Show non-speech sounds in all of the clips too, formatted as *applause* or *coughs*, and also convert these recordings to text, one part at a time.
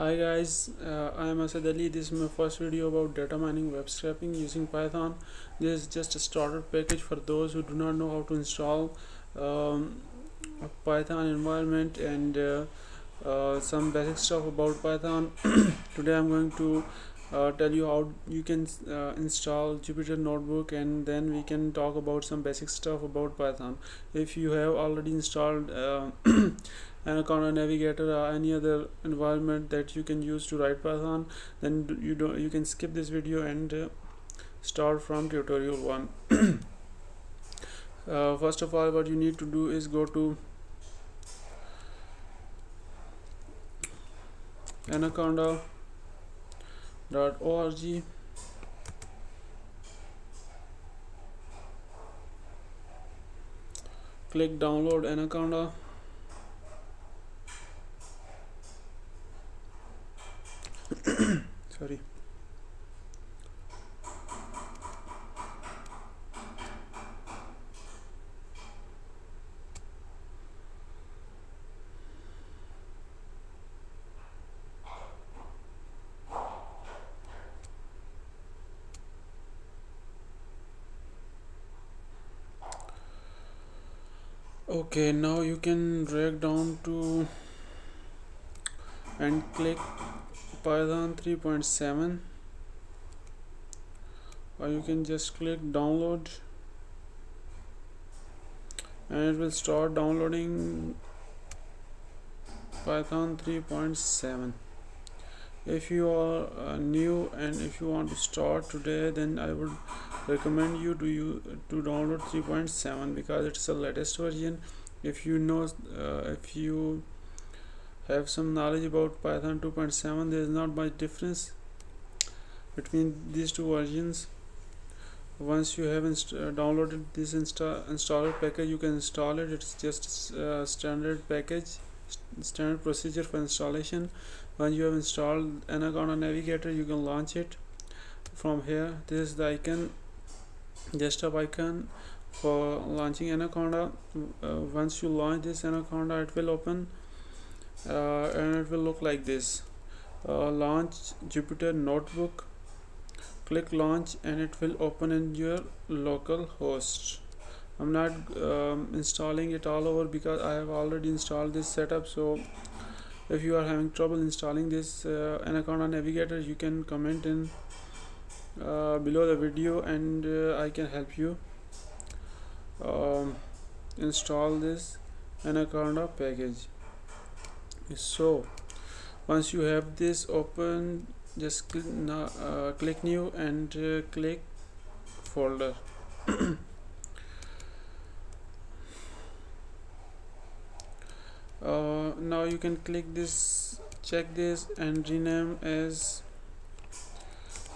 Hi guys, uh, I am Asad Ali. This is my first video about data mining web scraping using Python. This is just a starter package for those who do not know how to install um, a Python environment and uh, uh, some basic stuff about Python. *coughs* Today I'm going to uh, tell you how you can uh, install Jupyter Notebook and then we can talk about some basic stuff about Python. If you have already installed Anaconda Navigator or any other environment that you can use to write Python then you don't you can skip this video and uh, start from tutorial 1 *coughs* uh, first of all what you need to do is go to anaconda.org click download anaconda sorry okay now you can drag down to and click python 3.7 or you can just click download. And it will start downloading python 3.7 if you are uh, new and if you want to start today then i would recommend you to you to download 3.7 because it's the latest version. If you know uh, if you have some knowledge about python 2.7 there is not much difference between these two versions. Once you have uh, downloaded this insta installer package you can install it. It's just uh, standard package st standard procedure for installation when you have installed anaconda navigator you can launch it from here. This is the icon desktop icon for launching anaconda uh, once you launch this anaconda it will open uh, and it will look like this. Uh, launch Jupyter notebook. Click launch and it will open in your local host. I'm not um, installing it all over because I have already installed this setup so if you are having trouble installing this uh, Anaconda navigator you can comment in uh, below the video and uh, I can help you um, install this Anaconda package. So once you have this open just cl uh, click new and uh, click folder. *coughs* Uh, now you can click this check this and rename as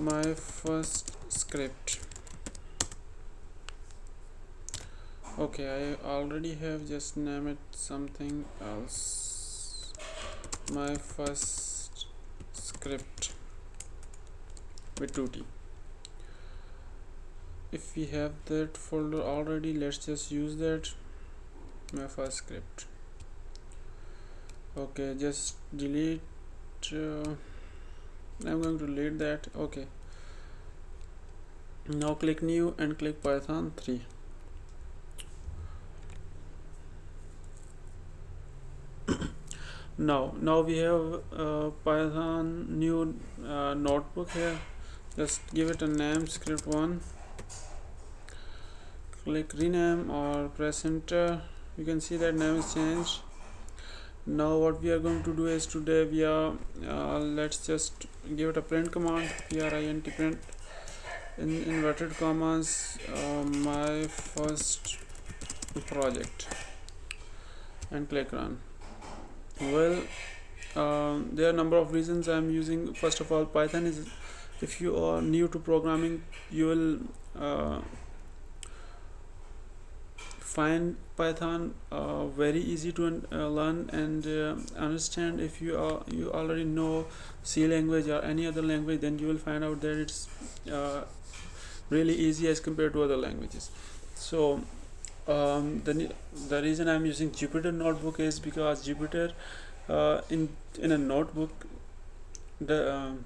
my first script. Okay I already have just name it something else. My first script with 2t if we have that folder already let's just use that my first script okay just delete uh, I'm going to delete that. Okay. Now click new and click python 3 *coughs* now now we have uh, python new uh, notebook here. Just give it a name script one. Click rename or press enter. You can see that name is changed now what we are going to do is today we are uh, let's just give it a print command print print. In inverted commas uh, my first project. And click run. Well um, there are a number of reasons I'm using. First of all Python is if you are new to programming you will uh, find Python uh, very easy to uh, learn and uh, understand. If you are you already know C language or any other language then you will find out that it's uh, really easy as compared to other languages. So um, the, the reason I'm using Jupyter notebook is because Jupyter uh, in in a notebook the um,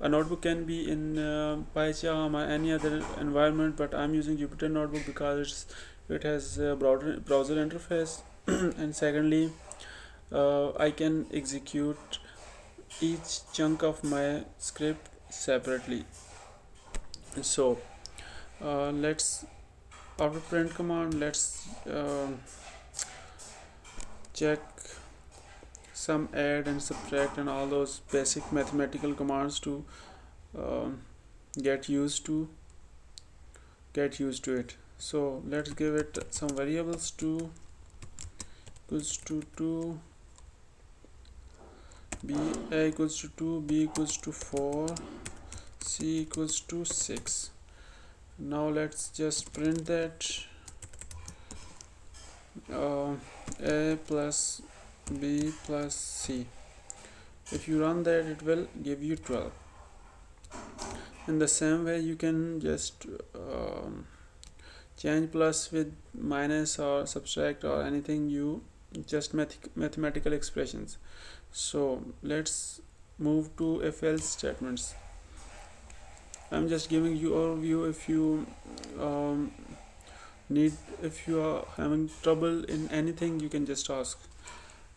a notebook can be in uh, PyCharm or any other environment but I'm using Jupyter notebook because it's it has a browser, browser interface. *clears throat* And secondly uh, I can execute each chunk of my script separately. So uh, let's after print command. Let's uh, check some add and subtract and all those basic mathematical commands to um, get used to get used to it so let's give it some variables. To equals to 2 b a equals to 2 b equals to 4 c equals to 6 now let's just print that. Uh, a plus b plus c. If you run that it will give you 12 in the same way you can just um, change plus with minus or subtract or anything you just math mathematical expressions. So let's move to if else statements. I'm just giving you overview if you um, need if you are having trouble in anything you can just ask.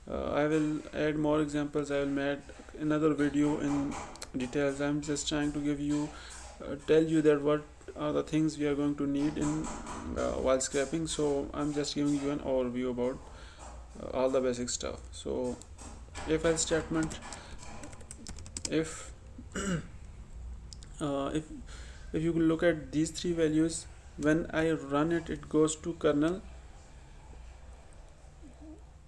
Uh, I will add more examples I will make another video in details. I'm just trying to give you uh, tell you that what are the things we are going to need in uh, while scraping so I'm just giving you an overview about uh, all the basic stuff. So if else statement if *clears throat* uh, if if you look at these three values when I run it it goes to kernel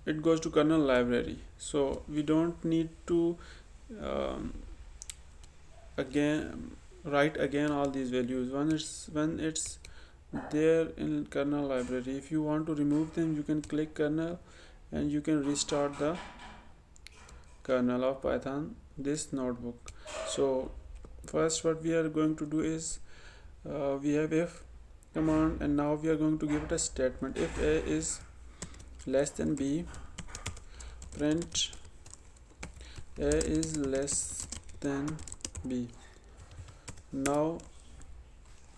it goes to kernel library. So we don't need to um, again write again all these values. When it's when it's there in kernel library if you want to remove them you can click kernel and you can restart the kernel of python this notebook. So first what we are going to do is uh, we have if command and now we are going to give it a statement. If a is less than b print a is less than b now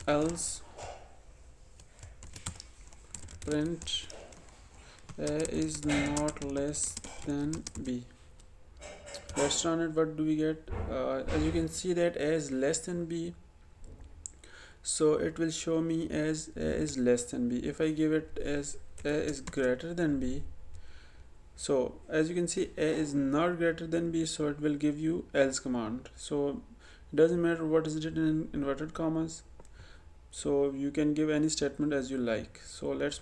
else. Print. A is not less than b. Let's run it what do we get? Uh, as you can see that a is less than b. So it will show me as a is less than b. If I give it as a is greater than b so as you can see a is not greater than b so it will give you else command. So doesn't matter what is written in inverted commas. So you can give any statement as you like. So let's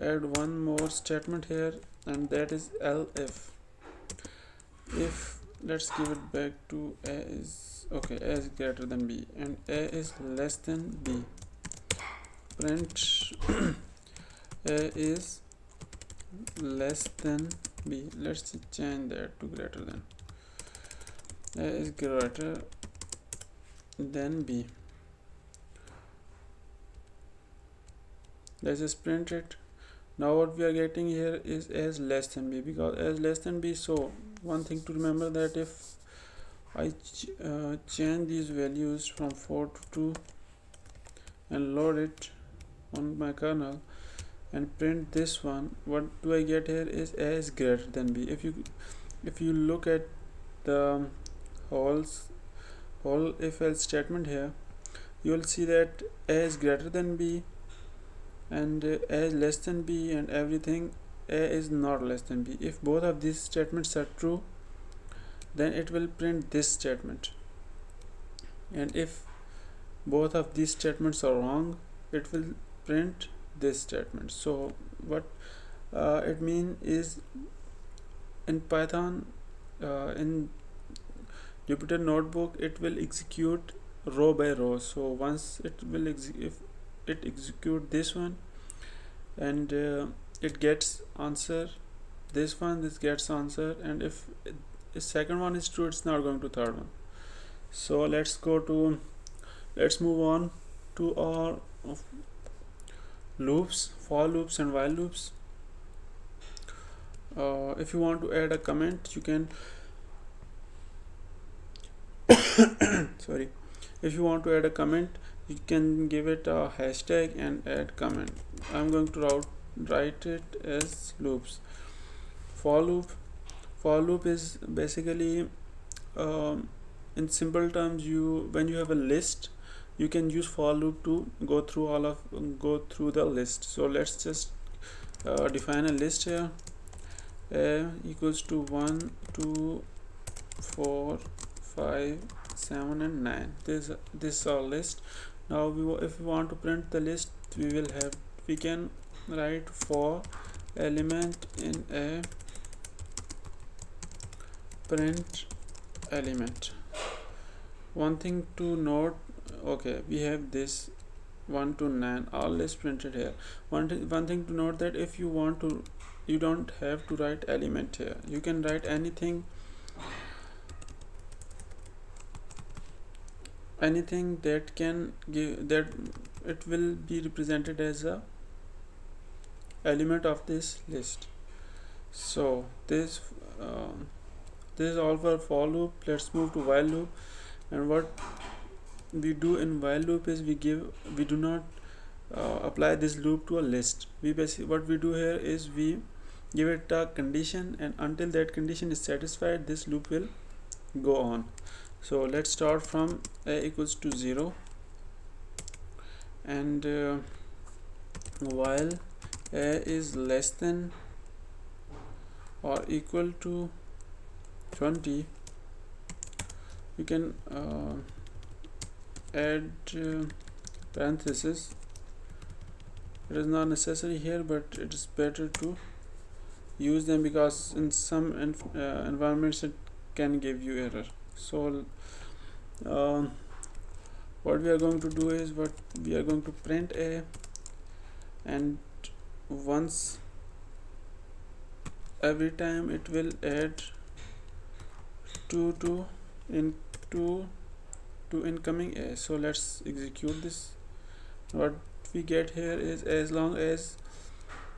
add one more statement here and that is elif if let's give it back to a is okay a is greater than b and a is less than b. Print *coughs* a is less than b. Let's change that to greater than. A is greater than b. Let's just print it now what we are getting here is as less than b because as less than b so one thing to remember that if I ch uh, change these values from 4 to 2 and load it on my kernel and print this one what do I get here is a is greater than b. If you if you look at the whole whole if else statement here you will see that a is greater than b and uh, a is less than b and everything a is not less than b. If both of these statements are true then it will print this statement. And if both of these statements are wrong it will print this statement. So what uh, it means is in python uh, in jupyter notebook it will execute row by row. So once it will if it execute this one and uh, it gets answer this one this gets answer and if the second one is true it's not going to third one. So let's go to let's move on to our loops for loops and while loops. Uh, if you want to add a comment you can *coughs* sorry. If you want to add a comment you can give it a hashtag and add comment. I'm going to route, write it as loops. For loop for loop is basically um, in simple terms you when you have a list you can use for loop to go through all of go through the list. So let's just uh, define a list here. A equals to 1 2 4 5 7 and 9 this this is our list. Now we if we want to print the list we will have we can write for element in a print element. One thing to note okay we have this 1 to 9 all list printed here. One thing one thing to note that if you want to you don't have to write element here. You can write anything anything that can give that it will be represented as a element of this list. So this uh, this is all for for loop. Let's move to while loop. And what we do in while loop is we give we do not uh, apply this loop to a list. We basically what we do here is we give it a condition and until that condition is satisfied this loop will go on so let's start from a equals to 0 and uh, while a is less than or equal to 20 you can uh, add uh, parenthesis it is not necessary here but it is better to use them because in some uh, environments it can give you error so uh, what we are going to do is what we are going to print a and once every time it will add 2 to into to incoming a. So let's execute this. What we get here is as long as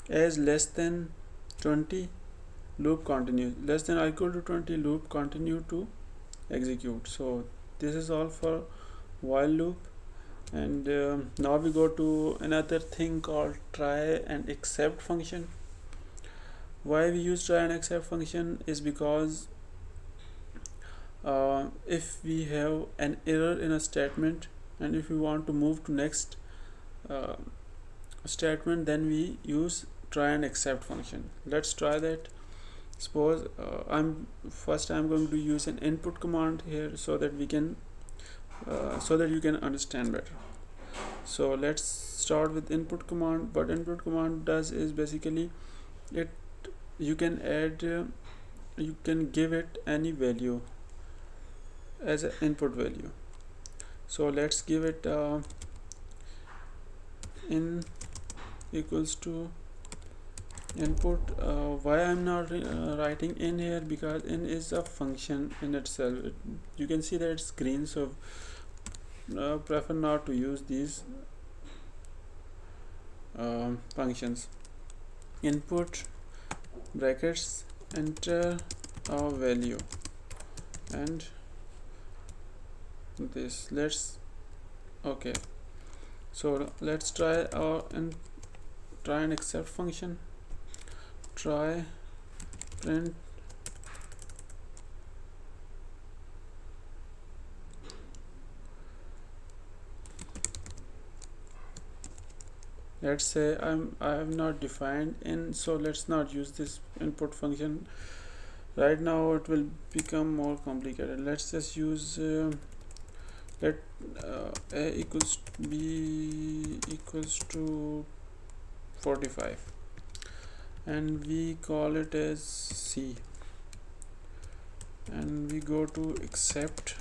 as less than 20 loop continues less than equal to 20 loop continue to execute. So this is all for while loop. And uh, now we go to another thing called try and except function. Why we use try and except function is because uh, if we have an error in a statement and if we want to move to next uh, statement then we use try and except function. Let's try that suppose uh, I'm first I'm going to use an input command here so that we can uh, so that you can understand better. So let's start with input command. What input command does is basically it you can add uh, you can give it any value as an input value. So let's give it uh, in equals to input uh, why I'm not uh, writing in here because in is a function in itself. It, you can see that it's green so uh, prefer not to use these um, functions. Input brackets enter our value. And this let's okay. So let's try our and try and except function try. Print let's say I'm I have not defined in so let's not use this input function. Right now it will become more complicated. Let's just use uh, let uh, a equals b equals to 45 and we call it as C. And we go to except.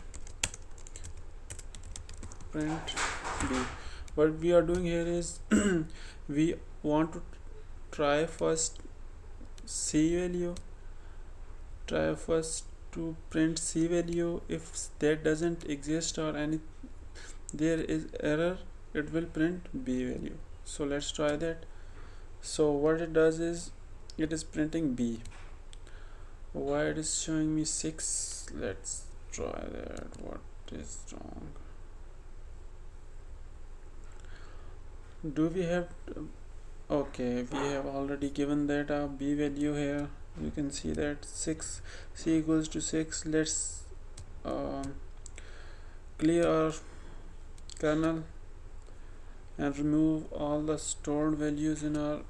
Print B what we are doing here is *clears throat* we want to try first C value. Try first to print C value. If that doesn't exist or any there is error it will print B value. So let's try that. So what it does is it is printing B. Why it is showing me 6 let's try that. What is wrong? Do we have okay we have already given that a b value here. You can see that 6 c equals to 6 let's um, clear our kernel and remove all the stored values in our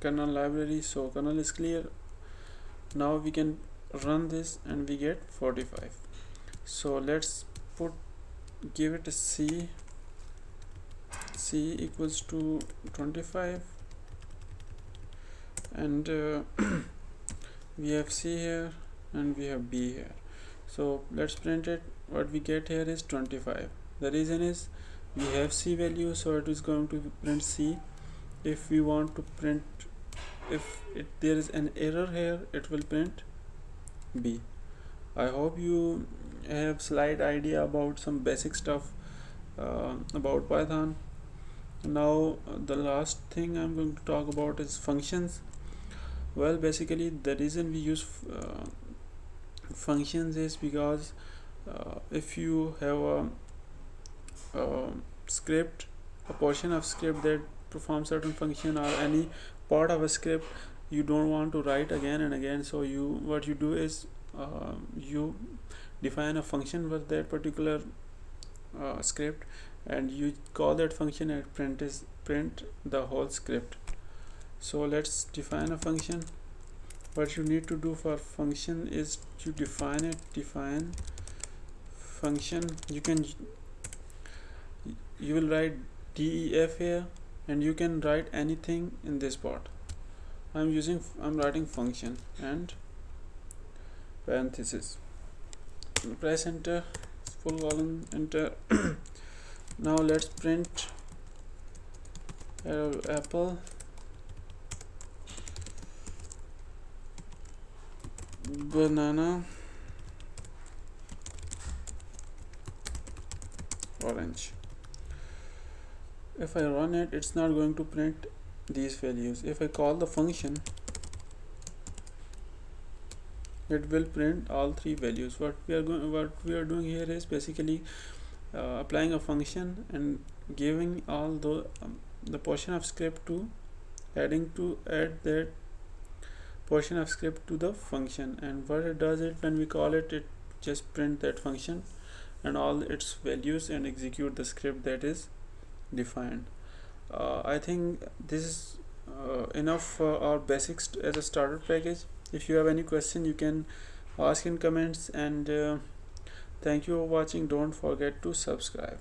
kernel library so kernel is clear. Now we can run this and we get 45 so let's put give it a c. C equals to 25 and uh, *coughs* we have c here and we have b here. So let's print it. What we get here is 25 the reason is we have c value so it is going to print c. If we want to print if it, there is an error here it will print b. I hope you have slight idea about some basic stuff uh, about python. Now uh, the last thing i'm going to talk about is functions. Well basically the reason we use uh, functions is because uh, if you have a, a, script a portion of script that performs certain function or any part of a script you don't want to write again and again. So you what you do is uh, you define a function with that particular uh, script and you call that function and print is print the whole script. So let's define a function. What you need to do for function is to define it define function. You can you will write def here and you can write anything in this part. I'm using I'm writing function and parenthesis. Press enter full colon enter. *clears throat* Now let's print apple. Banana. Orange if I run it it's not going to print these values. If I call the function it will print all three values. What we are going what we are doing here is basically uh, applying a function and giving all the um, the portion of script to adding to add that portion of script to the function. And what it does it when we call it it just print that function and all its values and execute the script that is defined. Uh, I think this is uh, enough for our basics as a starter package. If you have any question you can ask in comments and uh, thank you for watching. Don't forget to subscribe